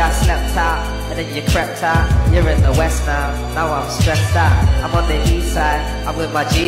I slept out, and then you crept out. You're in the west now, now I'm stressed out. I'm on the east side, I'm with my G.